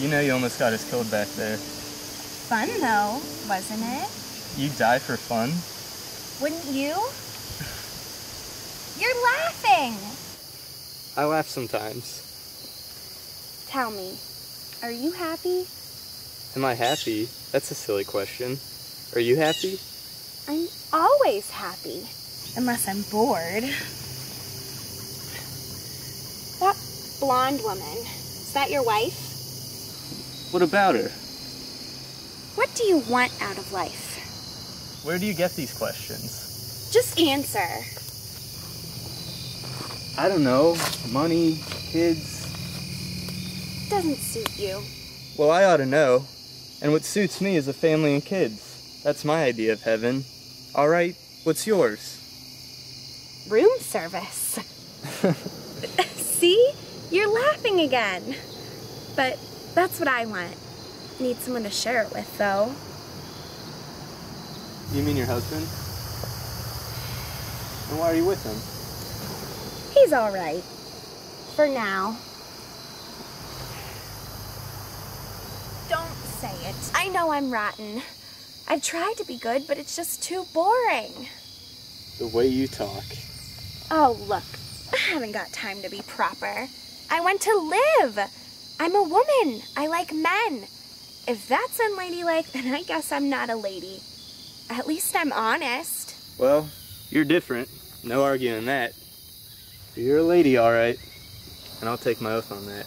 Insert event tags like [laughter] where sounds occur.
You know you almost got us killed back there. Fun though, wasn't it? You die for fun? Wouldn't you? You're laughing! I laugh sometimes. Tell me, are you happy? Am I happy? That's a silly question. Are you happy? I'm always happy. Unless I'm bored. That blonde woman, is that your wife? What about her? What do you want out of life? Where do you get these questions? Just answer. I don't know. Money, kids. Doesn't suit you. Well, I ought to know. And what suits me is a family and kids. That's my idea of heaven. All right, what's yours? Room service. [laughs] [laughs] See? You're laughing again. But that's what I want. Need someone to share it with, though. You mean your husband? And why are you with him? He's all right. For now. Don't say it. I know I'm rotten. I've tried to be good, but it's just too boring. The way you talk. Oh, look. I haven't got time to be proper. I want to live. I'm a woman. I like men. If that's unladylike, then I guess I'm not a lady. At least I'm honest. Well, you're different. No arguing that. You're a lady, all right. And I'll take my oath on that.